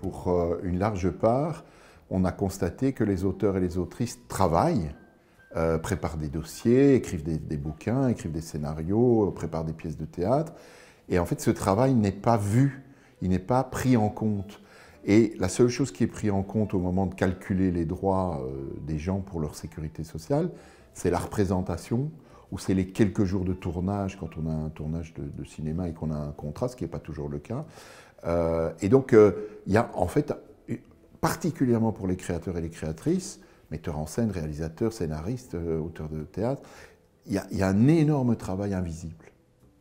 Pour euh, une large part, on a constaté que les auteurs et les autrices travaillent, euh, préparent des dossiers, écrivent des, bouquins, écrivent des scénarios, préparent des pièces de théâtre. Et en fait, ce travail n'est pas vu, il n'est pas pris en compte. Et la seule chose qui est prise en compte au moment de calculer les droits euh, des gens pour leur sécurité sociale, c'est la représentation, ou c'est les quelques jours de tournage quand on a un tournage de, cinéma et qu'on a un contrat, ce qui n'est pas toujours le cas. Euh, et donc, il y a en fait particulièrement pour les créateurs et les créatrices, metteurs en scène, réalisateurs, scénaristes, euh, auteurs de théâtre, il y, a un énorme travail invisible.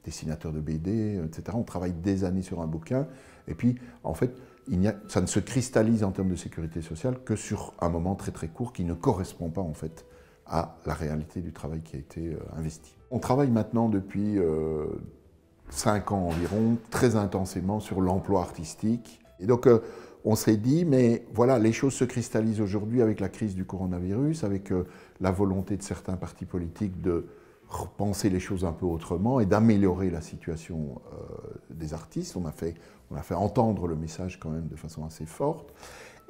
Dessinateurs de BD, etc. On travaille des années sur un bouquin, et puis, en fait, ça ne se cristallise en termes de sécurité sociale que sur un moment très très court qui ne correspond pas, en fait, à la réalité du travail qui a été euh, investi. On travaille maintenant depuis euh, cinq ans environ, très intensément sur l'emploi artistique. Et donc, on s'est dit, mais voilà, les choses se cristallisent aujourd'hui avec la crise du coronavirus, avec euh, la volonté de certains partis politiques de repenser les choses un peu autrement et d'améliorer la situation euh, des artistes. On a, fait, on a fait entendre le message quand même de façon assez forte.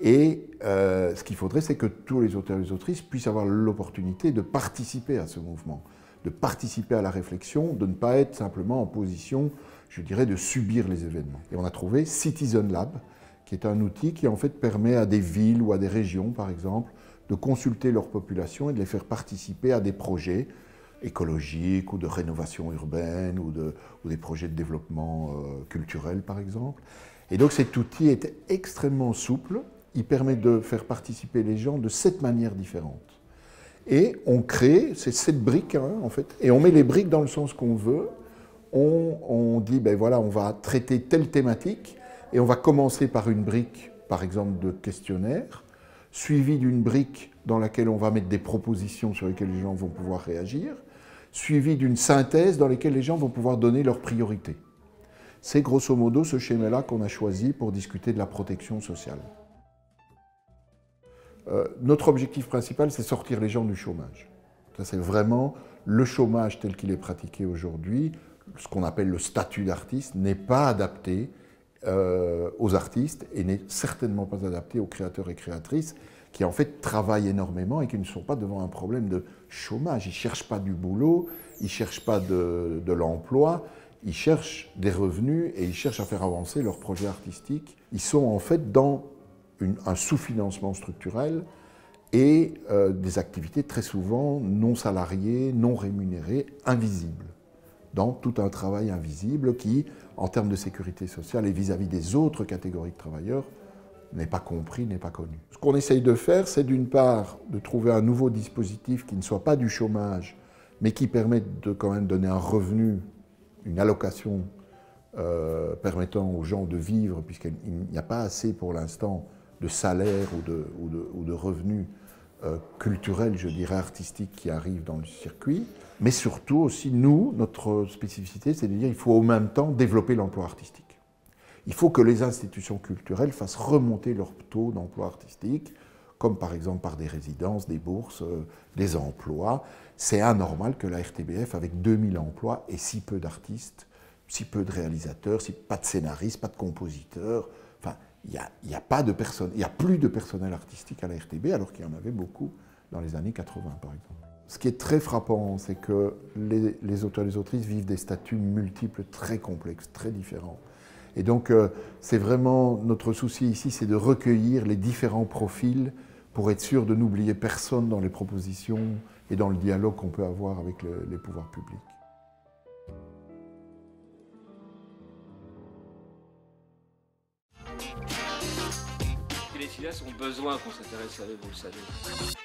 Et euh, ce qu'il faudrait, c'est que tous les auteurs et les autrices puissent avoir l'opportunité de participer à ce mouvement, de participer à la réflexion, de ne pas être simplement en position, je dirais, de subir les événements. Et on a trouvé Citizen Lab, qui est un outil qui en fait permet à des villes ou à des régions, par exemple, de consulter leur population et de les faire participer à des projets écologiques ou de rénovation urbaine ou, de, ou des projets de développement euh, culturel, par exemple. Et donc cet outil est extrêmement souple, il permet de faire participer les gens de sept manières différentes. Et on crée, c'est sept briques hein, en fait, et on met les briques dans le sens qu'on veut. On, on dit, ben voilà, on va traiter telle thématique, et on va commencer par une brique, par exemple, de questionnaire, suivie d'une brique dans laquelle on va mettre des propositions sur lesquelles les gens vont pouvoir réagir, suivie d'une synthèse dans laquelle les gens vont pouvoir donner leurs priorités. C'est grosso modo ce schéma-là qu'on a choisi pour discuter de la protection sociale. Euh, notre objectif principal, c'est sortir les gens du chômage. C'est vraiment le chômage tel qu'il est pratiqué aujourd'hui, ce qu'on appelle le statut d'artiste, n'est pas adapté euh, aux artistes et n'est certainement pas adapté aux créateurs et créatrices qui en fait travaillent énormément et qui ne sont pas devant un problème de chômage. Ils ne cherchent pas du boulot, ils ne cherchent pas de, l'emploi, ils cherchent des revenus et ils cherchent à faire avancer leurs projets artistiques. Ils sont en fait dans un sous-financement structurel et euh, des activités très souvent non salariées, non rémunérées, invisibles dans tout un travail invisible qui, en termes de sécurité sociale et vis-à-vis des autres catégories de travailleurs, n'est pas compris, n'est pas connu. Ce qu'on essaye de faire, c'est d'une part de trouver un nouveau dispositif qui ne soit pas du chômage, mais qui permette de quand même donner un revenu, une allocation euh, permettant aux gens de vivre, puisqu'il n'y a pas assez pour l'instant de salaire ou de, revenus euh, culturel, je dirais, artistique qui arrive dans le circuit. Mais surtout aussi, nous, notre spécificité, c'est de dire qu'il faut au même temps développer l'emploi artistique. Il faut que les institutions culturelles fassent remonter leur taux d'emploi artistique, comme par exemple par des résidences, des bourses, euh, des emplois. C'est anormal que la RTBF, avec 2000 emplois et si peu d'artistes, si peu de réalisateurs, si pas de scénaristes, pas de compositeurs, il n'y a, pas de personne, il a plus de personnel artistique à la RTB alors qu'il y en avait beaucoup dans les années 80 par exemple. Ce qui est très frappant, c'est que les, auteurs et les autrices vivent des statuts multiples, très complexes, très différents. Et donc, euh, c'est vraiment notre souci ici, c'est de recueillir les différents profils pour être sûr de n'oublier personne dans les propositions et dans le dialogue qu'on peut avoir avec les pouvoirs publics. Les ont besoin qu'on s'intéresse à eux, vous le savez.